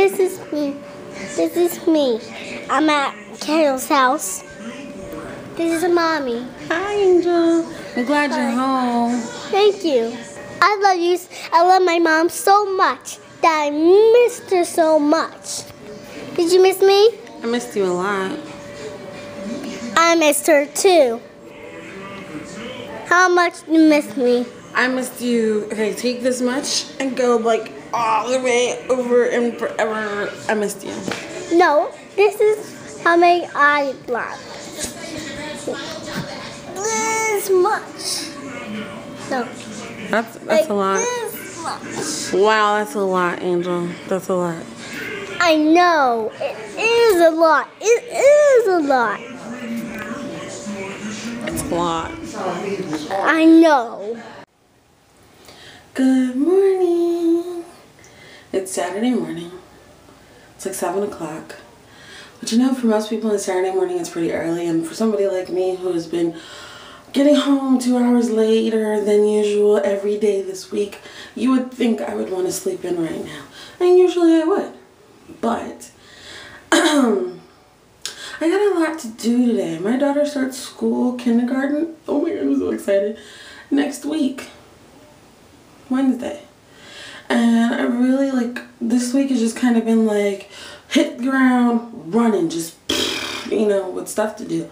This is me. This is me. I'm at Carol's house. This is mommy. Hi, Angel. I'm glad you're home. Thank you. I love you. I love my mom so much that I missed her so much. Did you miss me? I missed you a lot. I missed her too. How much you miss me? I missed you. Okay, take this much and go like all the way over and forever. I missed you. No, this is how many I love. This much. No. That's that's like a lot. Wow, that's a lot, Angel. That's a lot. I know. It is a lot. It is a lot. It's a lot. I know. Good morning. It's Saturday morning. It's like 7 o'clock. But you know, for most people on Saturday morning, it's pretty early. And for somebody like me who has been getting home two hours later than usual every day this week, you would think I would want to sleep in right now. And usually I would. But I got a lot to do today. My daughter starts school, kindergarten. Oh my god, I'm so excited. Next week. Wednesday. And I really like this week has just kind of been like hit ground running, just you know, with stuff to do.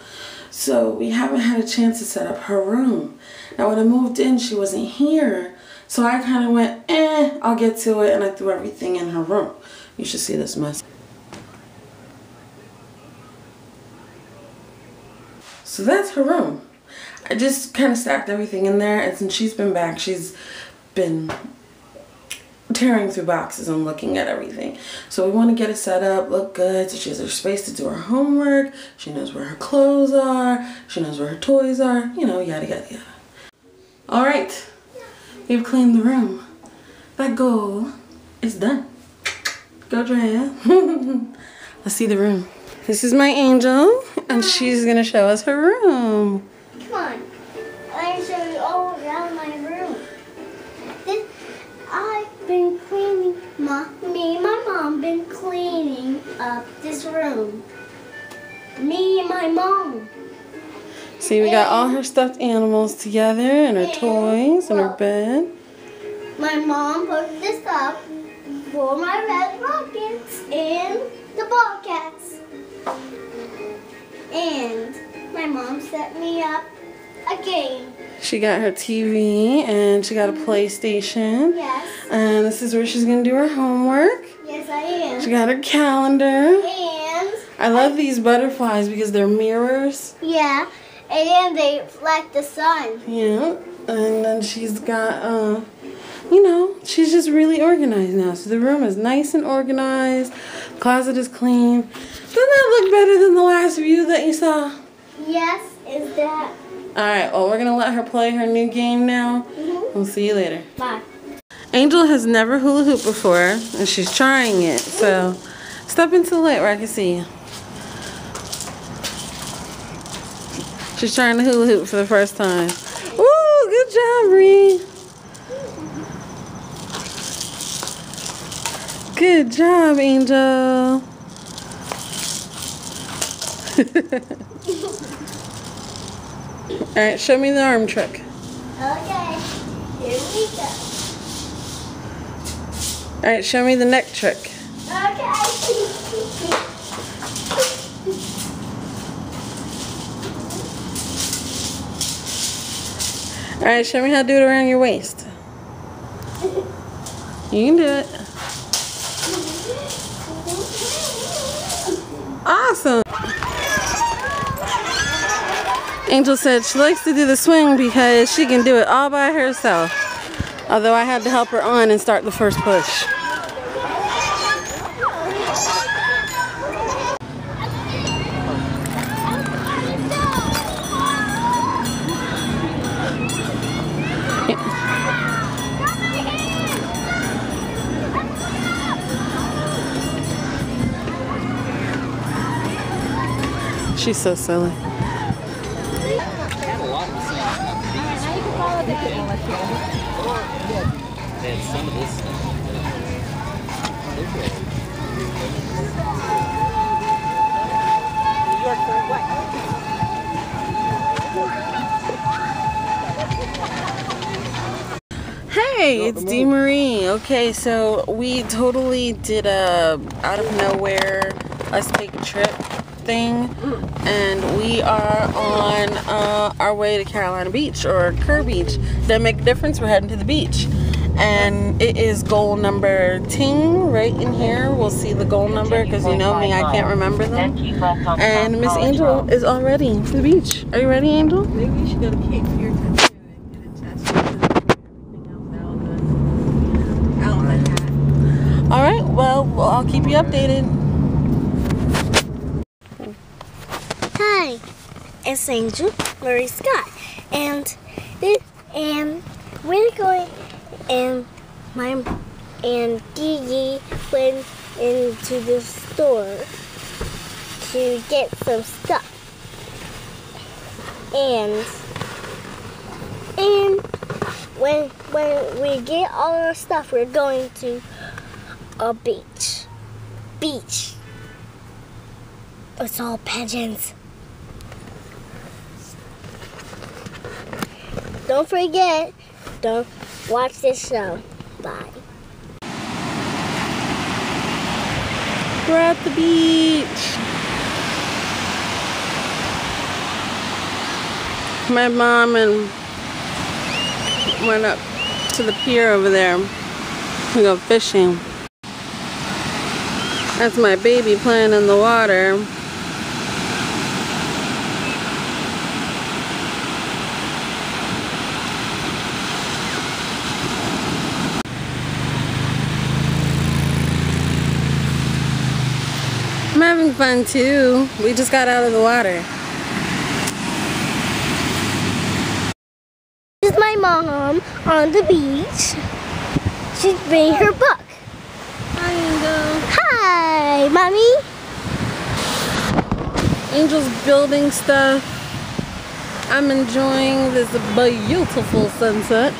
So we haven't had a chance to set up her room. Now when I moved in, she wasn't here. So I kind of went, eh, I'll get to it. And I threw everything in her room. You should see this mess. So that's her room. I just kind of stacked everything in there. And since she's been back, she's been tearing through boxes and looking at everything. So we want to get it set up, look good, so she has her space to do her homework. She knows where her clothes are. She knows where her toys are. You know, yada, yada, yada. All right. We've cleaned the room. That goal is done. Go, Drea. Let's see the room. This is my angel, and she's to show us her room. Me and my mom been cleaning up this room. Me and my mom. See, we got all her stuffed animals together, and her toys, and her bed. My mom put this up for my red rockets and the bobcats. And my mom set me up a game. She got her TV, and she got a PlayStation. Yes. And this is where she's going to do her homework. Yes, I am. She got her calendar. And I love these butterflies because they're mirrors. yeah, and they reflect the sun. Yeah. And then she's got, uh, you know, she's just really organized now. So the room is nice and organized. Closet is clean. Doesn't that look better than the last view that you saw? Yes, is that? All right. Well, we're gonna let her play her new game now. Mhm. We'll see you later. Bye. Angel has never hula hoop before, and she's trying it. So, step into the light where I can see you. She's trying to hula hoop for the first time. Ooh, good job, Bree. Good job, Angel. All right, show me the arm trick. Okay, here we go. All right, show me the neck trick. Okay. All right, show me how to do it around your waist. You can do it. Awesome. Angel said she likes to do the swing because she can do it all by herself. Although I had to help her on and start the first push. She's so silly. Some of this. Hey, it's Dee Marie. Okay, so we totally did a out of nowhere let's take a trip thing, and we are on uh, our way to Carolina Beach or Kure Beach. Doesn't make a difference. We're heading to the beach, and it is goal number 10 right in here. We'll see the goal number because you know me, I can't remember them. And Miss Angel is all ready for the beach. Are you ready, Angel? Maybe you should go to Cape Fear Tattoo and get a test. Everything else out of the, out of the hat. All right. Well, I'll keep you updated. Hi, it's Angel Marie Scott, and this, and we're going, and my and Gigi went into the store to get some stuff, and and when when we get all our stuff, we're going to a beach, beach. It's all pigeons. Don't forget, don't watch this show. Bye. We're at the beach. My mom and went up to the pier over there. We go fishing. That's my baby playing in the water. I'm fun too. We just got out of the water. This is my mom on the beach. She's reading her book. Hi, Angel. Hi, mommy. Angel's building stuff. I'm enjoying this beautiful sunset.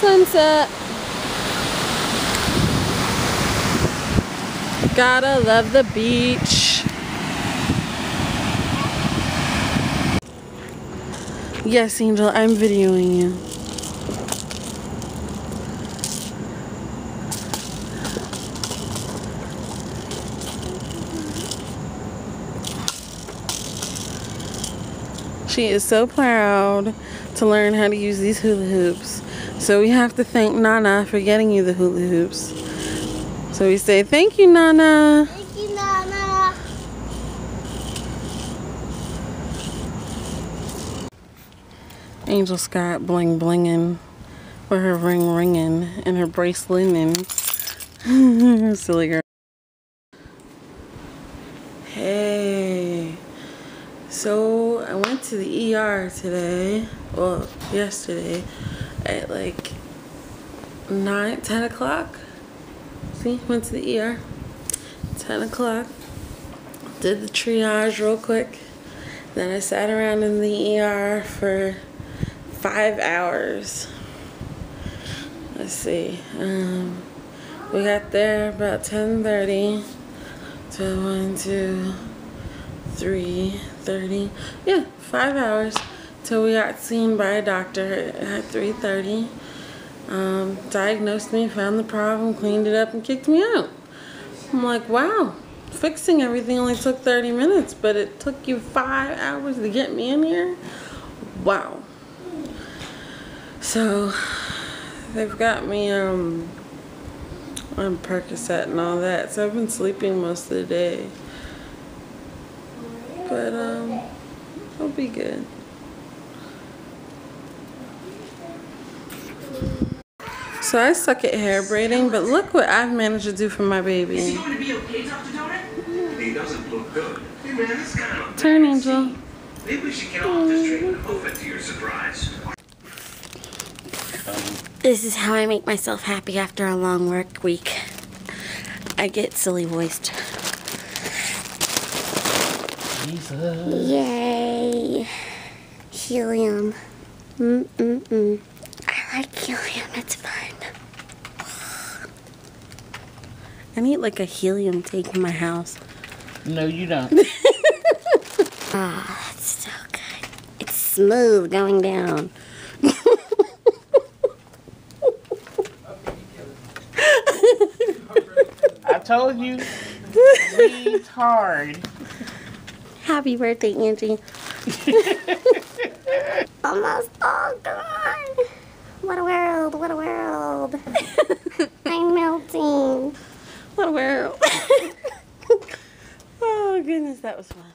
Sunset. Gotta love the beach. Yes, Angel, I'm videoing you. She is so proud to learn how to use these hula hoops. So we have to thank Nana for getting you the hula hoops. So we say, thank you, Nana. Thank you, Nana. Angel Scott bling blinging with her ring ringing and her bracelet and silly girl. Hey, so I went to the ER today, well, yesterday at like 9, 10 o'clock. See, went to the ER, 10 o'clock, did the triage real quick. Then I sat around in the ER for five hours. Let's see. Um, we got there about 10:30 to 1, 2, 3, 30. Yeah, five hours till we got seen by a doctor at 3:30. Um, diagnosed me, found the problem, cleaned it up, and kicked me out. I'm like, wow, fixing everything only took 30 minutes, but it took you five hours to get me in here? Wow. So, they've got me um, on Percocet and all that, so I've been sleeping most of the day. But, um, I'll be good. So I suck at hair braiding, but look what I've managed to do for my baby. going to be okay, Dr. Donut? He doesn't look good. Hey, man, this kind of Turn, Angel. Maybe we should get off this treatment and move it to your surprise. This is how I make myself happy after a long work week. I get silly voiced. Yay! Helium. Mm-mm-mm. I like helium, it's fun. I need like a helium tank in my house. No, you don't. Ah, it's so good. It's smooth going down. I told you. It's hard. Happy birthday, Angie. Almost all gone. What a world, what a world. I'm melting. What a oh, goodness, that was fun.